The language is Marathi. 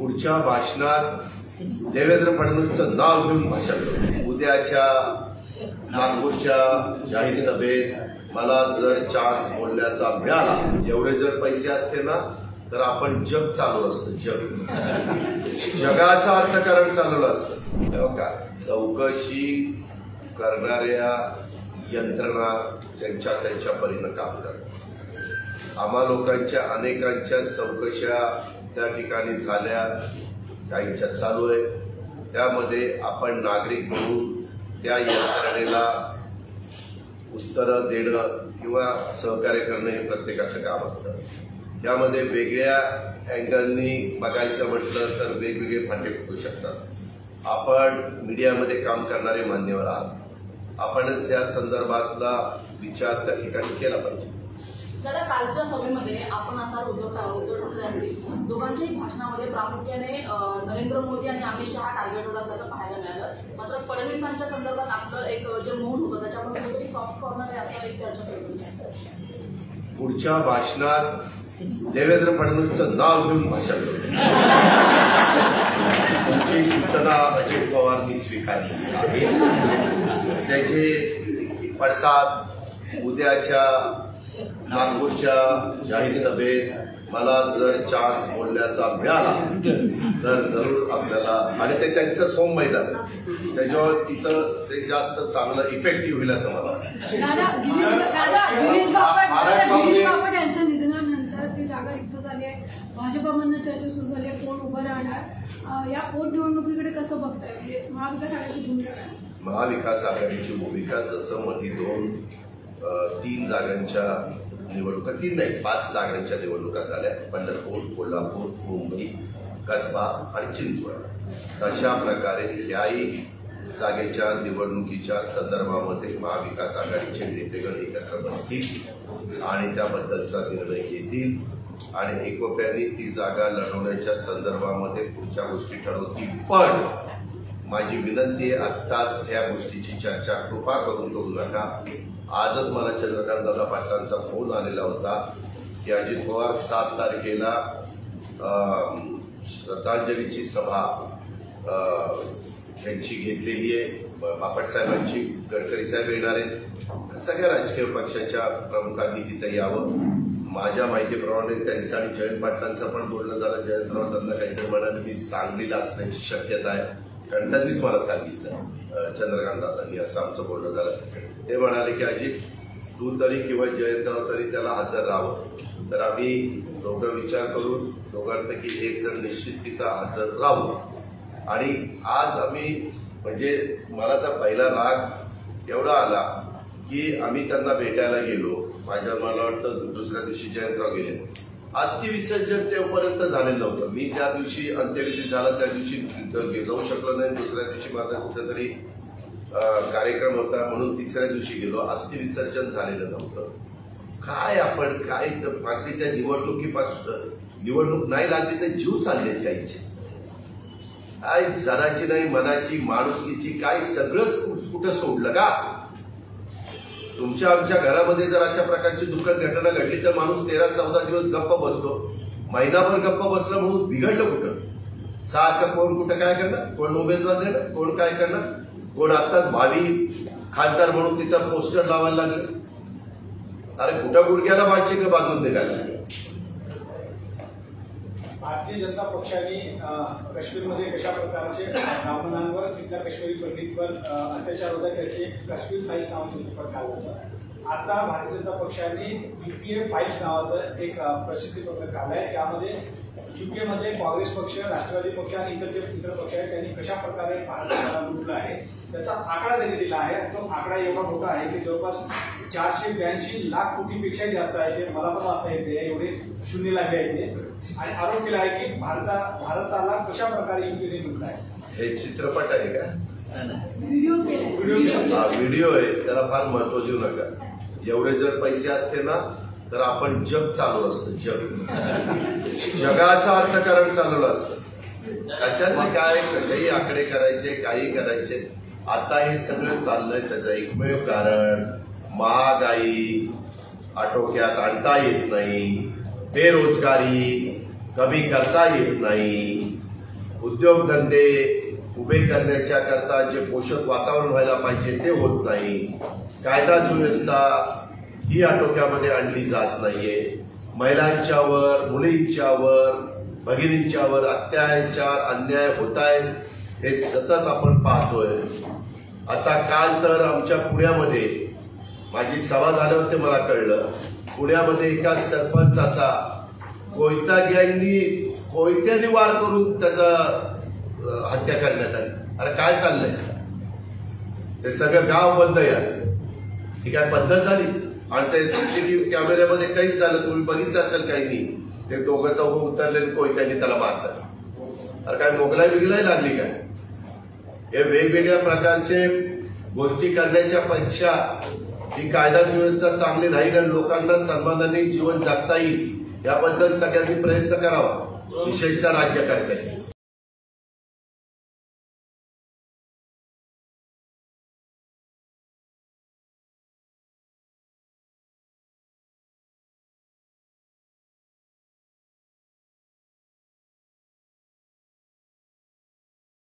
पुढच्या भाषणात देवेंद्र फडणवीसचं नाव घेऊन भाषण करू. उद्याच्या नागपूरच्या जाहीर सभेत मला जर चान्स बोलण्याचा मिळाला एवढे जर पैसे असते ना तर आपण जग चालू असतं जग. जगाचं अर्थकारण चालवलं असतं. का चौकशी करणाऱ्या यंत्रणा त्यांच्या त्यांच्या परीनं काम करतात. आम्हा लोकांच्या अनेकांच्या चौकशा त्या ठिकाणी झाल्या काहींच्या चालू आहेत. त्यामध्ये आपण नागरिक म्हणून त्या यंत्रणेला उत्तरं देणं किंवा सहकार्य करणं हे प्रत्येकाचं काम असतं. त्यामध्ये वेगळ्या अँगलनी बघायचं म्हटलं तर वेगवेगळे फाटे फुटू शकतात. आपण मीडियामध्ये काम करणारे मान्यवर आहात. आपणच या संदर्भातला विचार त्या ठिकाणी केला पाहिजे. दादा कालच्या सभेमध्ये आपण आता उद्धव उद्धव ठाकरे असतील दोघांच्याही भाषणामध्ये प्रामुख्याने नरेंद्र मोदी आणि अमित शहा टार्गेट असल्याचं पाहायला मिळालं. मात्र फडणवीसांच्या संदर्भात आपलं एक जे मौन होतं त्याच्यामध्ये कुठेतरी सॉफ्ट कॉर्नर आहे असं एक चर्चा करतो पुढच्या भाषणात देवेंद्र फडणवीसचं नाव घेऊन भाषण तुमची सूचना अजित पवारनी स्वीकारली. आहे त्याचे पडसाद उद्याच्या नागपूरच्या जाहीर सभेत मला जर चान्स बोलण्याचा मिळाला तर जरूर आपल्याला आणि ते त्यांचंच होम मैदान त्याच्यावर तिथं ते जास्त चांगलं इफेक्टिव्ह होईल असं मला वाटतं. दादा गिरीश दादा गिरीश बापट दादा महाराष्ट्रामध्ये- गिरीश बापट. यांच्या निधनानंतर ती जागा रिक्त झाली आहे. भाजपामधनं चर्चा सुरू झाली आहे. कोण उभं राहणार? अं, या पोटनिवडणुकीकडे कसं बघताय? म्हणजे महाविकास आघाडीची भूमिका महाविकास आघाडीची भूमिका जसं मध्ये दोन तीन जागांच्या निवडणुका तीन नाही पाच जागांच्या निवडणुका झाल्या. पंढरपूर कोल्हापूर मुंबई कसबा आणि चिंचवड. तशा प्रकारे ह्याही जागेच्या निवडणुकीच्या संदर्भामध्ये महाविकास आघाडीचे नेतेगण एकत्र बसतील आणि त्याबद्दलचा निर्णय घेतील. आणि एकोप्याने ती जागा लढवण्याच्या संदर्भामध्ये पुढच्या गोष्टी ठरवतील. पण माझी विनंती आहे आत्ताच या गोष्टीची चर्चा कृपा करून करू नका. आजच मला चंद्रकांत दादा पाटलांचा फोन आलेला होता की अजित पवार सात तारखेला श्रद्धांजलीची सभा त्यांची यांची घेतलेली आहे. बापटसाहेबांची गडकरी साहेब येणार आहेत. सगळ्या राजकीय पक्षाच्या प्रमुखांनी तिथे यावं. माझ्या माहितीप्रमाणे त्यांचं आणि जयंत पाटलांचं पण बोलणं झालं. जयंतराव त्यांना काहीतरी म्हणाले मी सांगलीला असण्याची शक्यता आहे. कारण त्यांनीच मला सांगितलं. अं, चंद्रकांत दादांनी असं आमचं बोलणं झालं. ते म्हणाले की अजित तू तरी किंवा जयंतराव तरी त्याला हजर राहावं. तर आम्ही दोघं विचार करून दोघांपैकी एक जण निश्चित तिथं हजर राहू. आणि आज आम्ही म्हणजे मला तर पहिला राग एवढा आला की आम्ही त्यांना भेटायला गेलो. माझ्या मला वाटतं दुसऱ्या दिवशी जयंतराव गेले. अस्थि विसर्जन तेव्हापर्यंत झालेलं होतं. मी ज्या दिवशी अंत्यविधी झाला त्या दिवशी जाऊ शकलो नाही. दुसऱ्या दिवशी माझा कुठेतरी कार्यक्रम होता म्हणून तिसऱ्या दिवशी गेलो. अस्थि विसर्जन झालेलं नव्हतं. काय आपण काय तर त्या निवडणुकीपासून निवडणूक नाही लागली तर जीव चाललेत काहीचे. काय जनाची नाही मनाची माणुसकीची काय सगळंच कुठं सोडलं का? तुमच्या आमच्या घरामध्ये जर अशा प्रकारची दुःखद घटना घडली तर माणूस तेरा चौदा दिवस गप्प बसतो. महिनाभर गप्प बसलं म्हणून बिघडलं कुठं? सारखं कोण कुठं काय करणार? कोण उमेदवार देणार? कोण काय करणार? कोण आताच भावी खासदार म्हणून तिथं पोस्टर लावायला लागलं? अरे कुठं गुडघ्याला माणसे बांधून निघायला लागले भारतीय जनता पक्षाने काश्मीरमध्ये कशा प्रकारचे ब्राह्मणांवर तिथल्या काश्मीरी पंडितवर अत्याचार होता त्याचे काश्मीर फाईल्स नावाचं पेपर काढलं आता भारतीय जनता पक्षाने युपीए फाईल्स नावाचं एक प्रसिद्धी प्रसिद्धीपत्रक काढलंय त्यामध्ये युपीए मध्ये काँग्रेस पक्ष राष्ट्रवादी पक्ष आणि इतर जे इतर पक्ष आहेत त्यांनी कशा प्रकारे भारताला लुटलं आहे त्याचा आकडा त्यांनी दिला आहे. तो आकडा एवढा मोठा आहे की जवळपास चारशे ब्याऐंशी लाख कोटीपेक्षाही जास्त आहे. ते मला पण वाचता येते एवढे शून्य लागले आहेत आणि आरोप केला आहे की भारता भारताला कशा प्रकारे युपीने लुटलं आहे हे चित्रपट आहे का? व्हिडिओ हा आहे. त्याला फार महत्त्व देऊ नका. एवढे जर पैसे असते ना तर आपण जग चालवलं असतं जग. जगाचं अर्थकारण चालवलं असतं. कशाचे काय कसेही आकडे करायचे काही करायचे. आता हे सगळं चाललंय त्याचं एकमेव कारण. महागाई आटोक्यात आणता येत नाही. बेरोजगारी कमी करता येत नाही। उद्योगधंदे उभे करण्याच्या करता जे पोषक वातावरण व्हायला पाहिजे ते होत नाही. कायदा सुव्यवस्था ही आटोक्यामध्ये आणली जात नाहीये. महिलांच्यावर मुलींच्यावर भगिनींच्यावर अत्याचार अन्याय होत आहेत हे सतत आपण पाहतोय. आता काल तर आमच्या पुण्यामध्ये माझी सभा झाली ते मला कळलं. पुण्यामध्ये एका सरपंचाचा कोयता गँगनी कोयत्याने वार करून त्याचा हत्या करण्यात आली. अरे काय चाललंय? ते सगळं गाव बंद आहे ही काय पद्धत झाली? आणि ते सीसीटीव्ही कॅमेऱ्यामध्ये काहीच झालं. तुम्ही बघितलं असेल काही नाही. ते दोघं चौघं उतरले कोयत्याने त्याला मारतात अरे काय मोगलाई बिगलाई लागली काय? हे वेगवेगळ्या प्रकारचे गोष्टी करण्याच्या पेक्षा ही कायदा सुव्यवस्था चांगली राहील आणि लोकांना सन्मानाने जीवन जगता येईल याबद्दल सगळ्यांनी प्रयत्न करावा विशेषतः राज्यकर्त्यांनी.